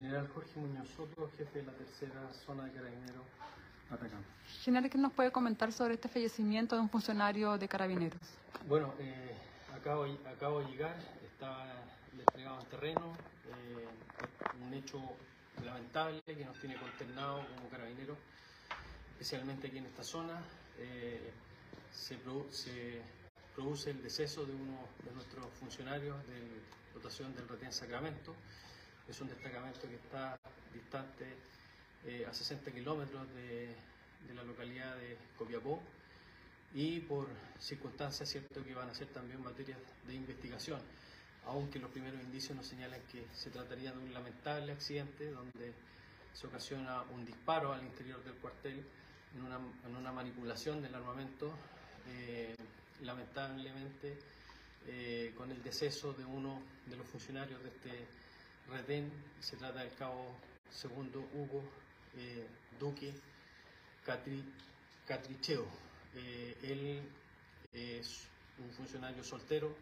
General Jorge Muñoz Soto, jefe de la tercera zona de carabineros Atacama. General, ¿qué nos puede comentar sobre este fallecimiento de un funcionario de carabineros? Bueno, eh, acabo, acabo de llegar, estaba desplegado en terreno, eh, un hecho lamentable que nos tiene consternados como carabineros, especialmente aquí en esta zona. Eh, se, produ- se produce el deceso de uno de nuestros funcionarios de dotación del retén Sacramento. Es un destacamento que está distante eh, a 60 kilómetros de, de la localidad de Copiapó y por circunstancias cierto que van a ser también materias de investigación, aunque los primeros indicios nos señalan que se trataría de un lamentable accidente donde se ocasiona un disparo al interior del cuartel en una, en una manipulación del armamento, eh, lamentablemente eh, con el deceso de uno de los funcionarios de este retén, se trata del cabo segundo Hugo eh, Duque Catri, Catricheo. Eh, él es un funcionario soltero.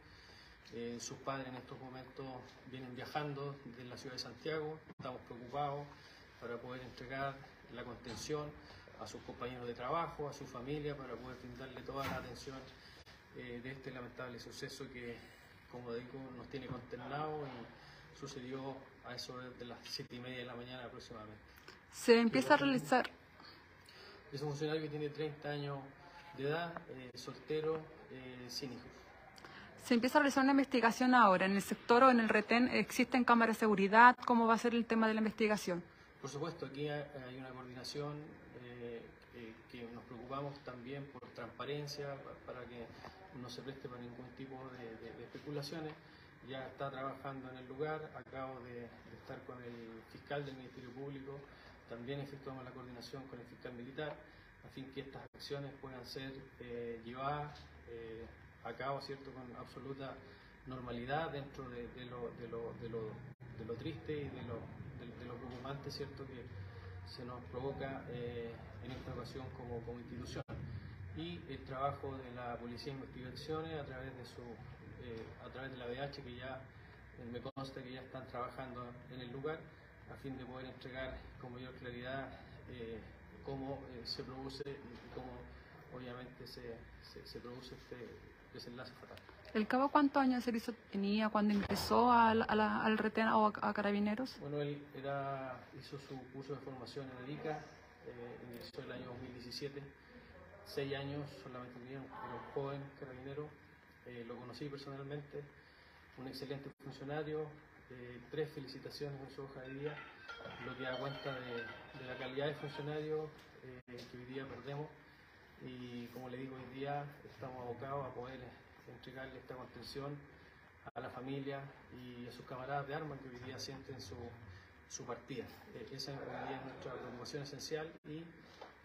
Eh, sus padres en estos momentos vienen viajando de la ciudad de Santiago. Estamos preocupados para poder entregar la contención a sus compañeros de trabajo, a su familia, para poder brindarle toda la atención eh, de este lamentable suceso que, como digo, nos tiene consternado y sucedió a eso de las siete y media de la mañana aproximadamente. Se empieza a realizar, Es un funcionario que tiene 30 años de edad, eh, soltero, eh, sin hijos. se empieza a realizar una investigación ahora. En el sector o en el retén existen cámaras de seguridad. ¿Cómo va a ser el tema de la investigación? Por supuesto, aquí hay una coordinación eh, eh, que nos preocupamos también por transparencia, pa- para que no se preste para ningún tipo de, de- de especulaciones. Ya está trabajando en el lugar, acabo de, estar con el fiscal del Ministerio Público, también efectuamos la coordinación con el fiscal militar, a que estas acciones puedan ser eh, llevadas eh, a cabo, ¿cierto?, con absoluta normalidad dentro de, lo, triste y de lo, de, preocupante, ¿cierto?, que se nos provoca eh, en esta ocasión como, como institución. Y el trabajo de la Policía de Investigaciones a través de su eh, a través de la BH que ya eh, me consta que ya están trabajando en el lugar a fin de poder entregar con mayor claridad eh, cómo eh, se produce y cómo obviamente se, se, se produce este desenlace fatal. ¿El cabo cuántos años servicio tenía cuando ingresó al, a la- al retén o a, a carabineros? Bueno, él era, hizo su curso de formación en el ICA, eh, ingresó el año 2017, seis años solamente tenía, era un joven carabinero, eh, lo conocí personalmente, un excelente funcionario, eh, tres felicitaciones en su hoja de vida, lo que da cuenta de, la calidad de funcionario eh, que hoy día perdemos y como le digo, hoy día estamos abocados a poder entregarle esta contención a la familia y a sus camaradas de armas que hoy día sienten su, su partida. Esa hoy día es nuestra preocupación esencial y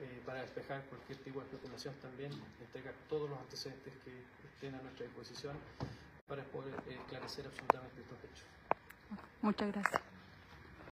eh, para despejar cualquier tipo de especulación también entregar todos los antecedentes que estén a nuestra disposición para poder eh, esclarecer absolutamente estos hechos. Muchas gracias.